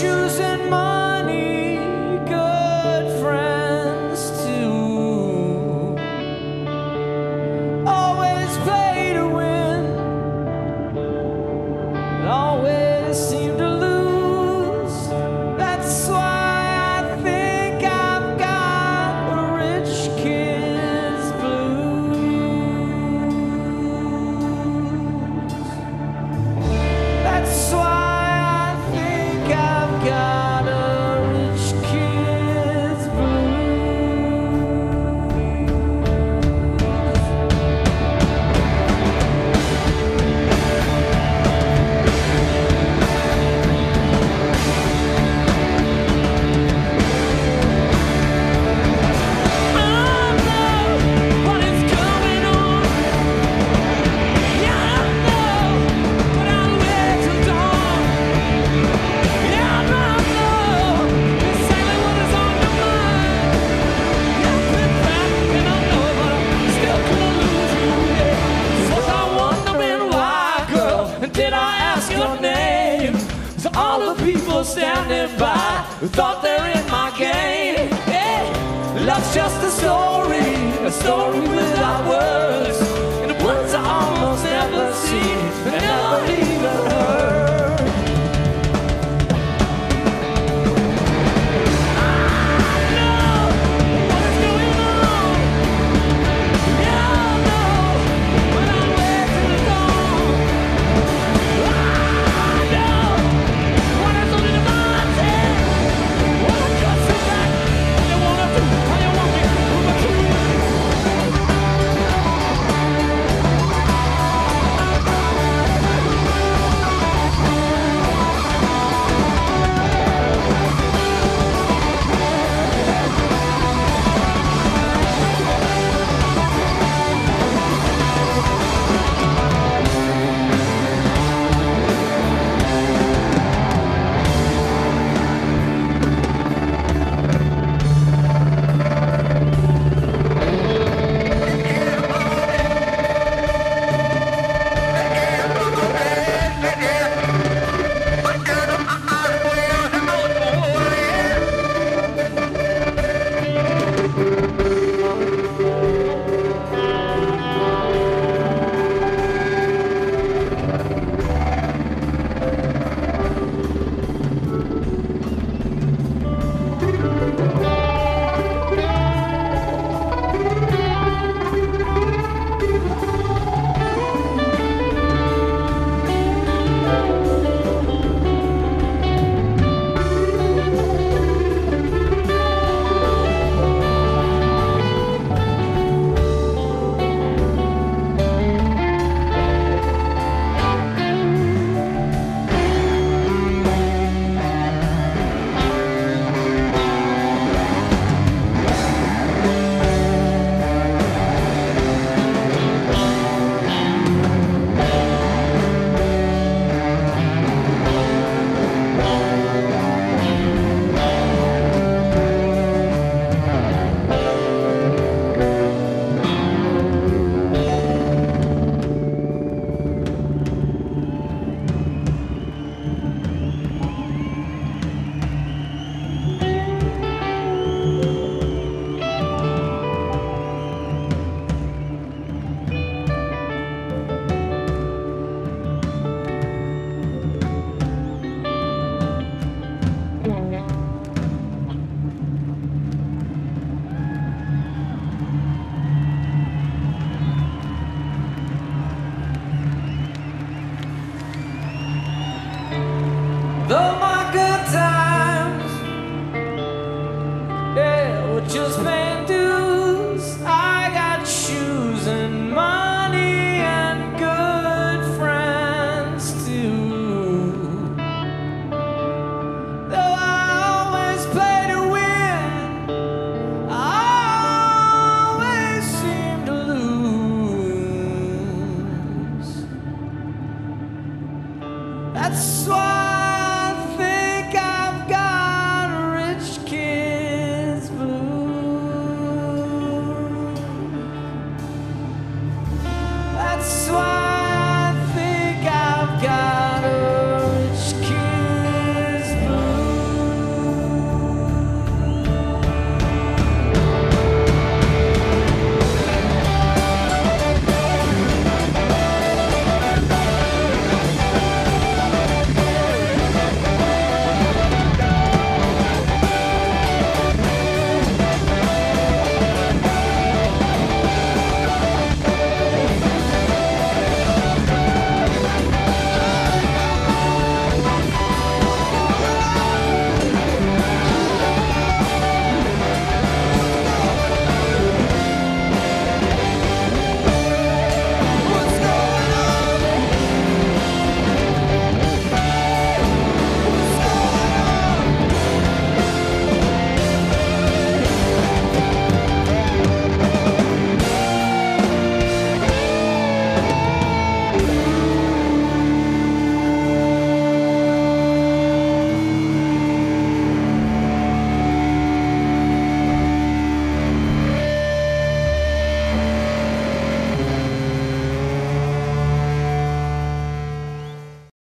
Choosing money, good friends too. Always play to win, always seem to. Thought they're in my game. Yeah, love's just a story, a story without words. just. I got shoes and money and good friends too. Though I always play to win, I always seem to lose. That's why.